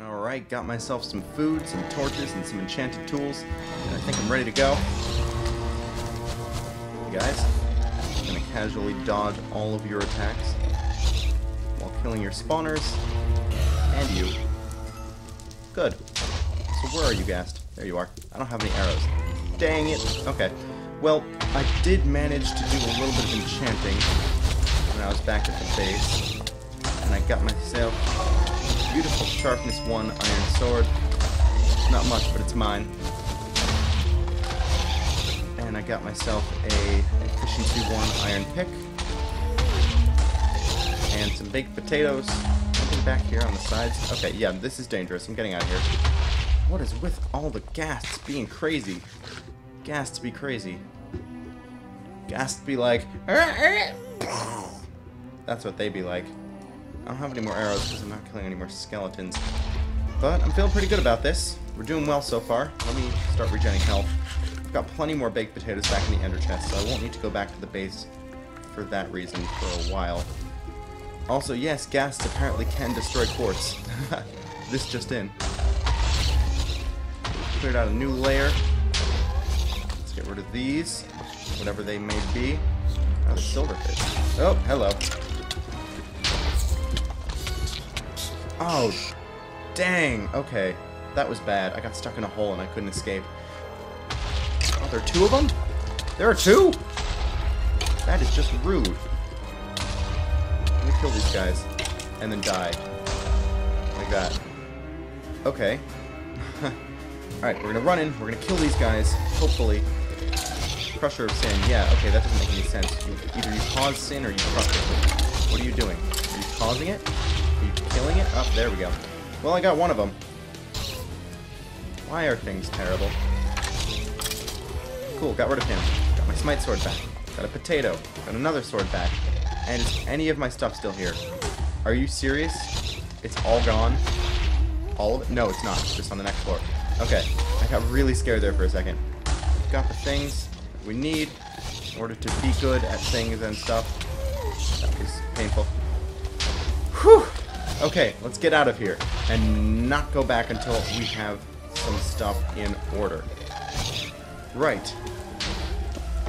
Alright, got myself some food, some torches, and some enchanted tools, and I think I'm ready to go. Hey guys, I'm gonna casually dodge all of your attacks while killing your spawners and you. Good. So where are you, Ghast? There you are. I don't have any arrows. Dang it. Okay. Well, I did manage to do a little bit of enchanting when I was back at the base. And I got myself beautiful sharpness 1 iron sword. Not much, but it's mine. And I got myself a efficiency 1 iron pick. And some baked potatoes. Something back here on the sides. Okay, yeah, this is dangerous. I'm getting out of here. What is with all the ghasts being crazy? Ghasts be crazy. Ghasts be like... That's what they be like. I don't have any more arrows because I'm not killing any more skeletons. But I'm feeling pretty good about this. We're doing well so far. Let me start regenerating health. I've got plenty more baked potatoes back in the ender chest, so I won't need to go back to the base for that reason for a while. Also, yes, ghasts apparently can destroy quartz. this just in. Cleared out a new layer. Let's get rid of these, whatever they may be. Oh, silverfish. Oh, hello. Oh, dang. Okay, that was bad. I got stuck in a hole and I couldn't escape. Oh, there are two of them? There are two? That is just rude. Let me kill these guys and then die. Like that. Okay. Alright, we're gonna run in, we're gonna kill these guys, hopefully. Crusher of Sin, yeah, okay, that doesn't make any sense. You, either you cause sin or you crush it. What are you doing? Are you causing it? Killing it? Oh, there we go. Well, I got one of them. Why are things terrible? Cool, got rid of him. Got my smite sword back. Got a potato. Got another sword back. And is any of my stuff still here? Are you serious? It's all gone? All of it? No, it's not. It's just on the next floor. Okay. I got really scared there for a second. Got the things we need in order to be good at things and stuff. That was painful. Okay, let's get out of here and not go back until we have some stuff in order. Right.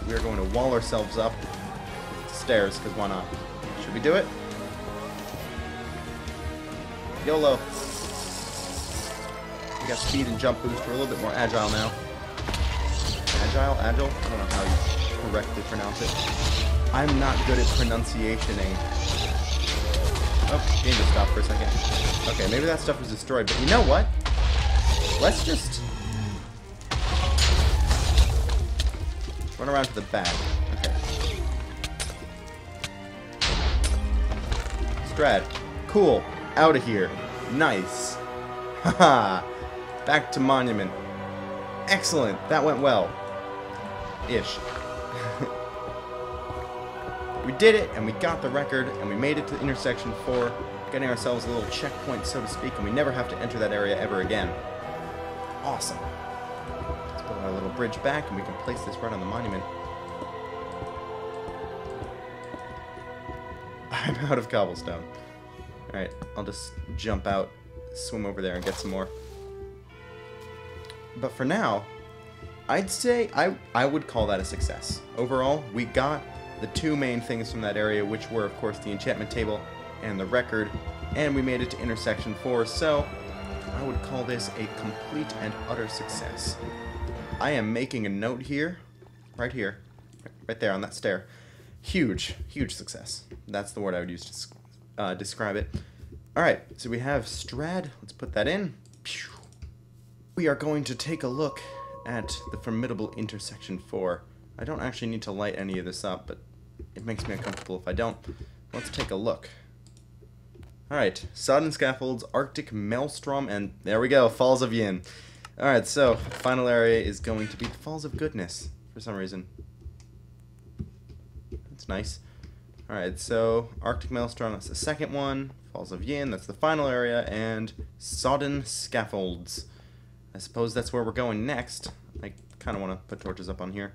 We are going to wall ourselves up stairs, because why not? Should we do it? YOLO. We got speed and jump boost. We're a little bit more agile now. Agile? Agile? I don't know how you correctly pronounce it. I'm not good at pronunciationing. Oh, just stopped for a second. Okay, maybe that stuff was destroyed, but you know what? Let's just... Run around to the back. Okay. Strad. Cool. Out of here. Nice. Haha. Back to Monument. Excellent. That went well. Ish. we did it, and we got the record, and we made it to intersection 4, getting ourselves a little checkpoint, so to speak, and we never have to enter that area ever again. Awesome. Let's put our little bridge back, and we can place this right on the monument. I'm out of cobblestone. Alright, I'll just jump out, swim over there, and get some more. But for now, I'd say I, I would call that a success. Overall, we got the two main things from that area, which were, of course, the enchantment table and the record, and we made it to intersection 4, so I would call this a complete and utter success. I am making a note here, right here, right there on that stair. Huge, huge success. That's the word I would use to uh, describe it. Alright, so we have Strad. Let's put that in. We are going to take a look at the formidable intersection 4. I don't actually need to light any of this up, but it makes me uncomfortable if I don't. Let's take a look. Alright, Sodden Scaffolds, Arctic Maelstrom, and there we go, Falls of Yin. Alright, so, final area is going to be the Falls of Goodness, for some reason. That's nice. Alright, so, Arctic Maelstrom, that's the second one. Falls of Yin, that's the final area, and Sodden Scaffolds. I suppose that's where we're going next. I kind of want to put torches up on here.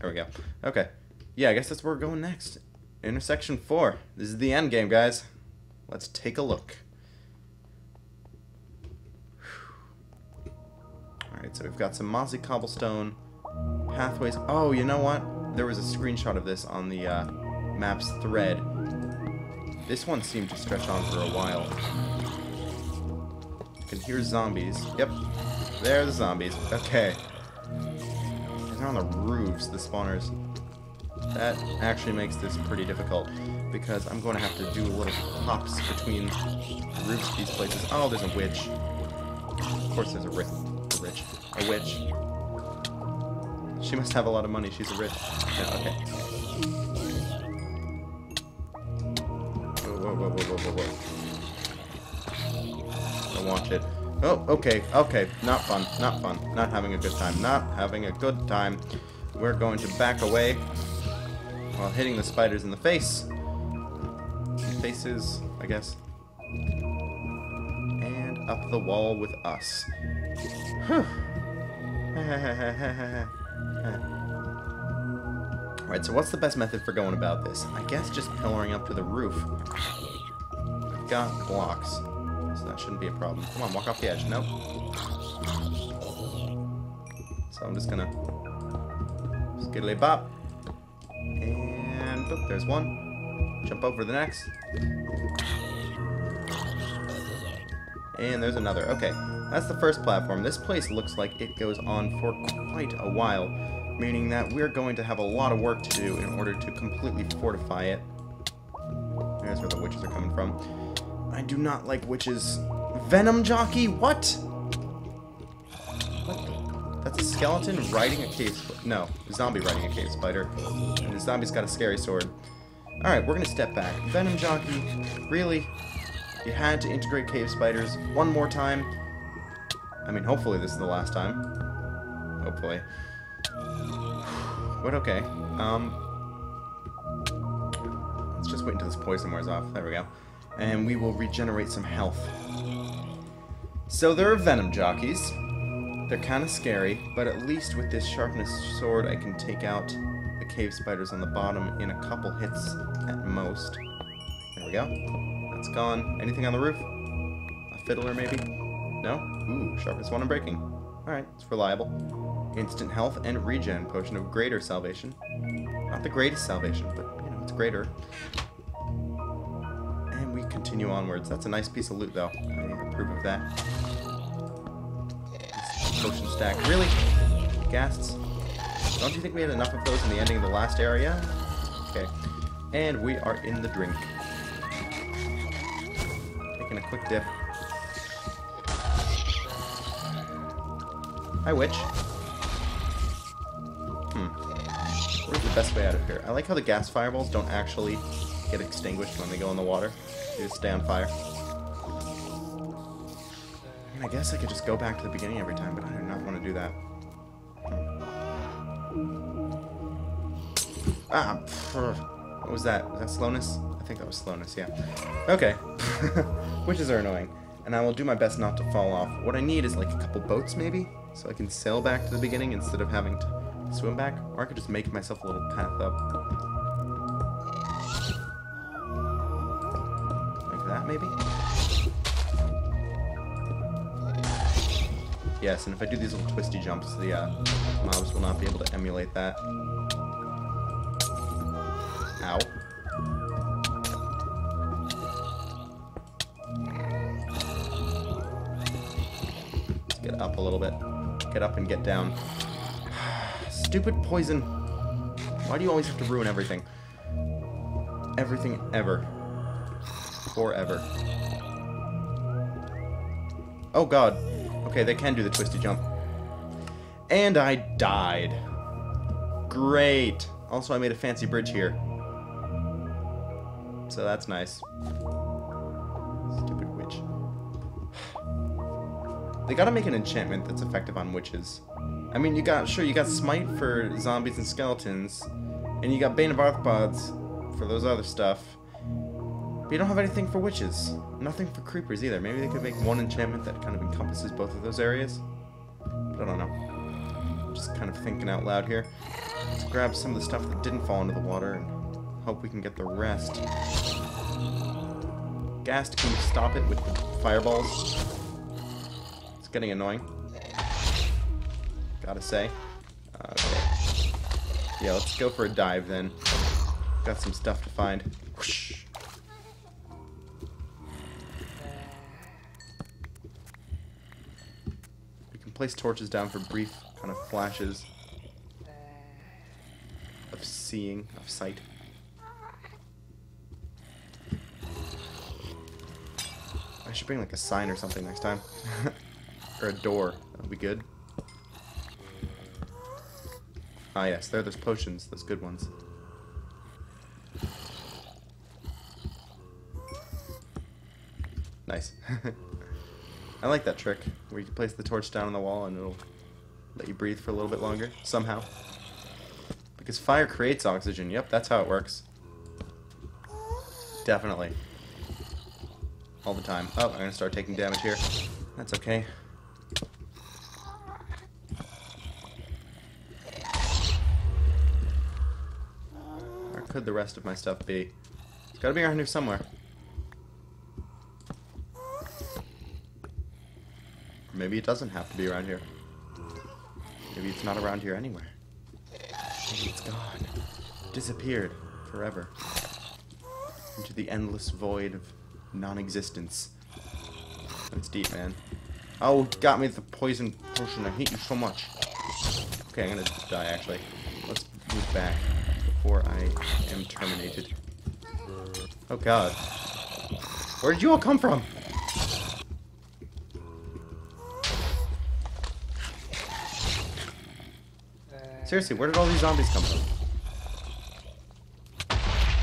There we go. Okay. Yeah, I guess that's where we're going next. Intersection 4. This is the end game, guys. Let's take a look. Alright, so we've got some mossy cobblestone pathways. Oh, you know what? There was a screenshot of this on the uh, map's thread. This one seemed to stretch on for a while. You can hear zombies. Yep. There are the zombies. Okay. They're on the roofs, the spawners. That actually makes this pretty difficult because I'm going to have to do a little hops between the roofs of these places. Oh, there's a witch. Of course there's a, ri a rich. A witch. She must have a lot of money. She's a rich. Yeah, okay. Whoa, whoa, whoa, whoa, whoa, whoa. Don't watch it. Oh, okay, okay. Not fun. Not fun. Not having a good time. Not having a good time. We're going to back away while hitting the spiders in the face. Faces, I guess. And up the wall with us. Alright, so what's the best method for going about this? I guess just pillaring up to the roof. Got blocks, so that shouldn't be a problem. Come on, walk off the edge. Nope. So I'm just gonna skiddly bop. And boop, there's one. Jump over the next. And there's another. Okay, that's the first platform. This place looks like it goes on for quite a while, meaning that we're going to have a lot of work to do in order to completely fortify it. There's where the witches are coming from. I do not like witches. Venom jockey? What? What? That's a skeleton riding a cave... No, a zombie riding a cave spider. And the zombie's got a scary sword. Alright, we're gonna step back. Venom jockey? Really? You had to integrate cave spiders one more time. I mean, hopefully this is the last time. Hopefully. But okay. Um, let's just wait until this poison wears off. There we go. And we will regenerate some health. So there are venom jockeys. They're kind of scary, but at least with this sharpness sword I can take out the cave spiders on the bottom in a couple hits at most. There we go. That's gone. Anything on the roof? A fiddler, maybe? No? Ooh, sharpness one and breaking. Alright, it's reliable. Instant health and regen. Potion of greater salvation. Not the greatest salvation, but, you know, it's greater. Continue onwards. That's a nice piece of loot, though. I approve of that. Potion stack. Really? Ghasts? Don't you think we had enough of those in the ending of the last area? Okay. And we are in the drink taking a quick dip. Hi, witch. Hmm. Where's the best way out of here? I like how the ghast fireballs don't actually get extinguished when they go in the water. They just stay on fire. I I guess I could just go back to the beginning every time, but I do not want to do that. Ah, what was that? Was that slowness? I think that was slowness, yeah. Okay. Witches are annoying. And I will do my best not to fall off. What I need is like a couple boats, maybe? So I can sail back to the beginning instead of having to swim back. Or I could just make myself a little path up. Maybe? Yes, and if I do these little twisty jumps, the uh, mobs will not be able to emulate that. Ow. Get up a little bit. Get up and get down. Stupid poison. Why do you always have to ruin everything? Everything ever. Forever. Oh god. Okay, they can do the twisty jump. And I died. Great. Also, I made a fancy bridge here. So that's nice. Stupid witch. They gotta make an enchantment that's effective on witches. I mean, you got, sure, you got Smite for zombies and skeletons, and you got Bane of Arthropods for those other stuff. But you don't have anything for witches. Nothing for creepers either. Maybe they could make one enchantment that kind of encompasses both of those areas. But I don't know. Just kind of thinking out loud here. Let's grab some of the stuff that didn't fall into the water and hope we can get the rest. Ghast, can you stop it with the fireballs? It's getting annoying. Gotta say. Okay. Yeah, let's go for a dive then. Got some stuff to find. Whoosh. Place torches down for brief kind of flashes of seeing, of sight. I should bring like a sign or something next time. or a door. That would be good. Ah yes, there there's potions, those good ones. Nice. I like that trick, where you can place the torch down on the wall and it'll let you breathe for a little bit longer, somehow. Because fire creates oxygen, yep, that's how it works. Definitely. All the time. Oh, I'm gonna start taking damage here. That's okay. Where could the rest of my stuff be? It's gotta be around here somewhere. Maybe it doesn't have to be around here. Maybe it's not around here anywhere. Maybe it's gone. Disappeared. Forever. Into the endless void of non-existence. That's deep, man. Oh, got me the poison potion. I hate you so much. Okay, I'm gonna die, actually. Let's move back before I am terminated. Oh, God. Where did you all come from? Seriously, where did all these zombies come from?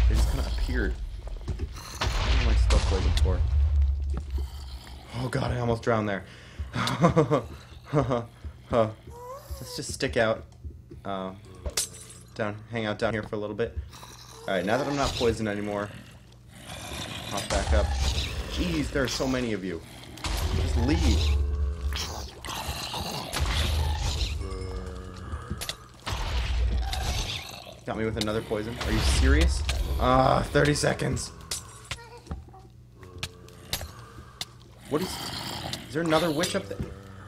They just kind of appeared. What am I stuff waiting for? Oh god, I almost drowned there. Let's just stick out. Uh, down, hang out down here for a little bit. Alright, now that I'm not poisoned anymore, hop back up. Jeez, there are so many of you. Just leave. Got me with another poison. Are you serious? Ah, 30 seconds. What is... Is there another witch up there?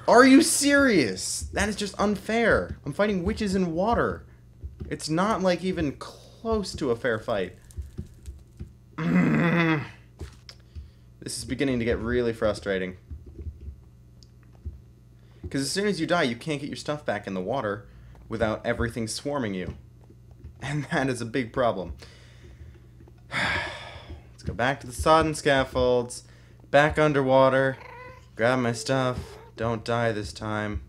Are you serious? That is just unfair. I'm fighting witches in water. It's not, like, even close to a fair fight. this is beginning to get really frustrating. Because as soon as you die, you can't get your stuff back in the water without everything swarming you. And that is a big problem. Let's go back to the sodden scaffolds. Back underwater. Grab my stuff. Don't die this time.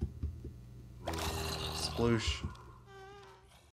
Sploosh.